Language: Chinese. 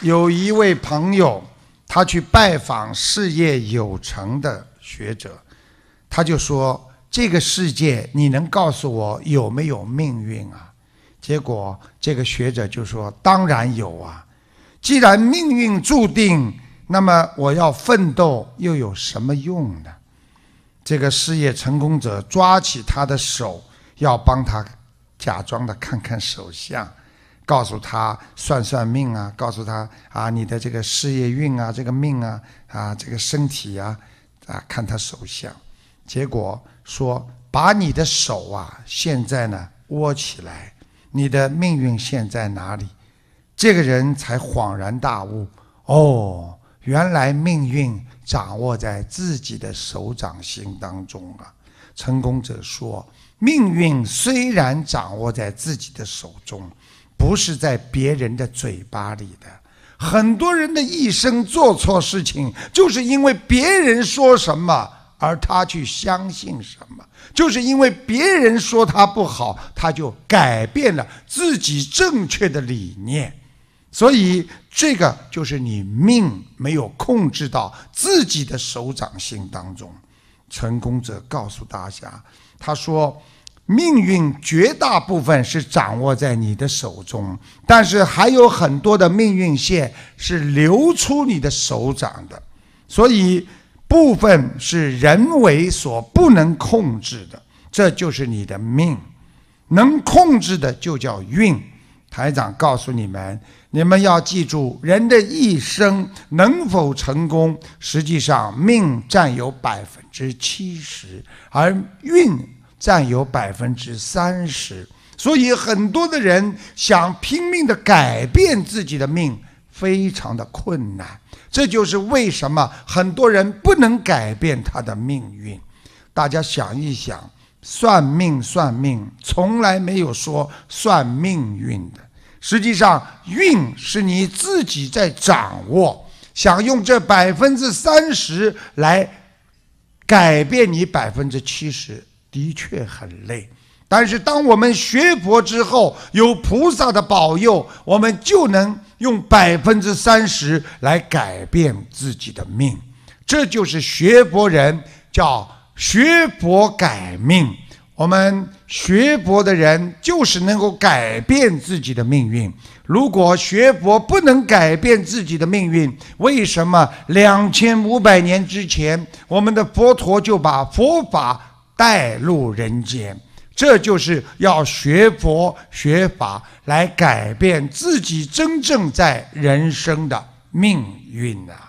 有一位朋友，他去拜访事业有成的学者，他就说：“这个世界，你能告诉我有没有命运啊？”结果这个学者就说：“当然有啊！既然命运注定，那么我要奋斗又有什么用呢？”这个事业成功者抓起他的手，要帮他假装的看看手相。告诉他算算命啊，告诉他啊，你的这个事业运啊，这个命啊，啊，这个身体啊，啊，看他手相。结果说，把你的手啊，现在呢握起来，你的命运现在哪里？这个人才恍然大悟，哦，原来命运掌握在自己的手掌心当中啊。成功者说，命运虽然掌握在自己的手中。不是在别人的嘴巴里的，很多人的一生做错事情，就是因为别人说什么，而他去相信什么；就是因为别人说他不好，他就改变了自己正确的理念。所以，这个就是你命没有控制到自己的手掌心当中。成功者告诉大家，他说。命运绝大部分是掌握在你的手中，但是还有很多的命运线是流出你的手掌的，所以部分是人为所不能控制的，这就是你的命。能控制的就叫运。台长告诉你们，你们要记住，人的一生能否成功，实际上命占有百分之七十，而运。占有百分之三十，所以很多的人想拼命的改变自己的命，非常的困难。这就是为什么很多人不能改变他的命运。大家想一想，算命算命从来没有说算命运的，实际上运是你自己在掌握。想用这百分之三十来改变你百分之七十。的确很累，但是当我们学佛之后，有菩萨的保佑，我们就能用百分之三十来改变自己的命。这就是学佛人叫学佛改命。我们学佛的人就是能够改变自己的命运。如果学佛不能改变自己的命运，为什么两千五百年之前，我们的佛陀就把佛法？带入人间，这就是要学佛学法来改变自己真正在人生的命运啊。